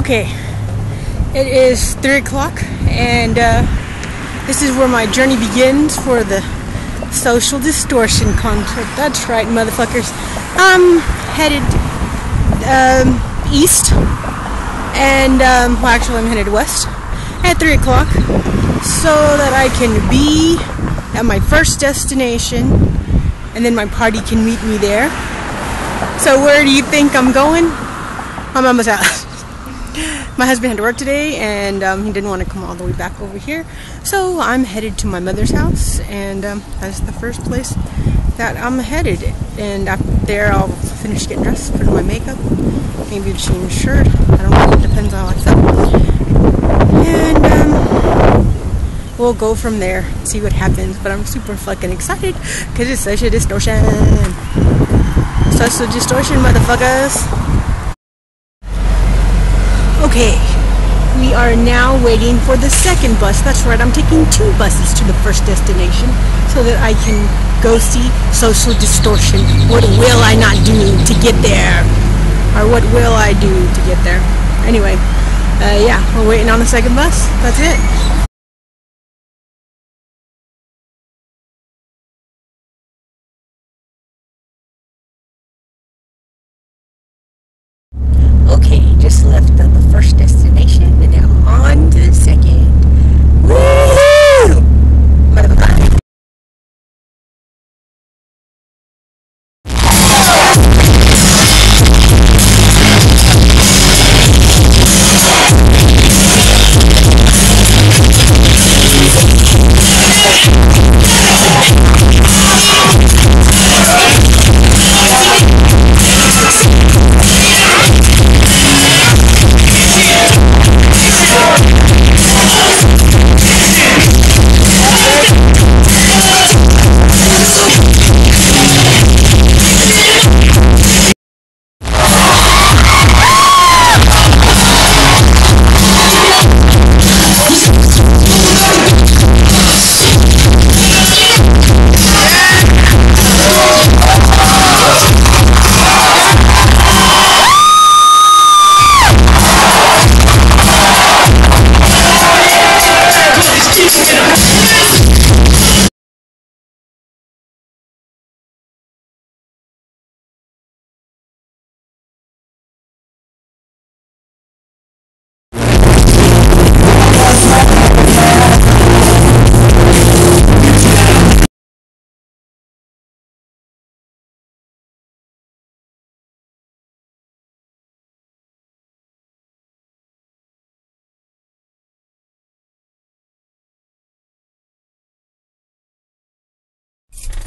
Okay, it is 3 o'clock, and uh, this is where my journey begins for the Social Distortion concert. That's right, motherfuckers. I'm headed um, east, and um, well, actually, I'm headed west at 3 o'clock so that I can be at my first destination, and then my party can meet me there. So, where do you think I'm going? My mama's house. My husband had to work today and um, he didn't want to come all the way back over here. So I'm headed to my mother's house and um, that's the first place that I'm headed. And there, I'll finish getting dressed, put on my makeup, maybe change shirt. I don't know, it depends on how I. And um, we'll go from there, see what happens. But I'm super fucking excited because it's Social Distortion. Such a distortion, motherfuckers. Okay, we are now waiting for the second bus. That's right, I'm taking two buses to the first destination so that I can go see social distortion. What will I not do to get there? Or what will I do to get there? Anyway, uh, yeah, we're waiting on the second bus. That's it. Okay, just left the, the first destination and now on to the second.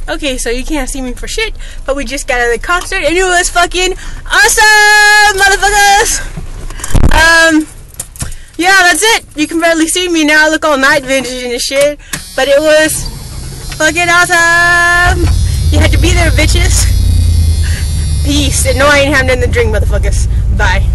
Okay, so you can't see me for shit, but we just got out of the concert and it was fucking awesome, motherfuckers! Um, yeah, that's it. You can barely see me now. I look all night vintage and shit, but it was fucking awesome! You had to be there, bitches. Peace. And no, I ain't having nothing to drink, motherfuckers. Bye.